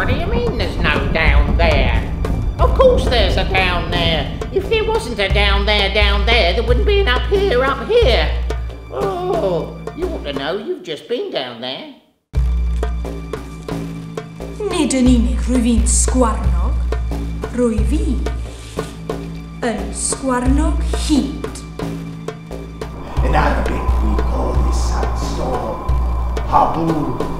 What do you mean there's no down there? Of course there's a down there. If there wasn't a down there, down there, there wouldn't be an up here, up here. Oh, you ought to know you've just been down there. Ne dănimic ruvin scoarnog, ruivi, în scoarnog hit. In Arabic we call this sandstorm, haboob.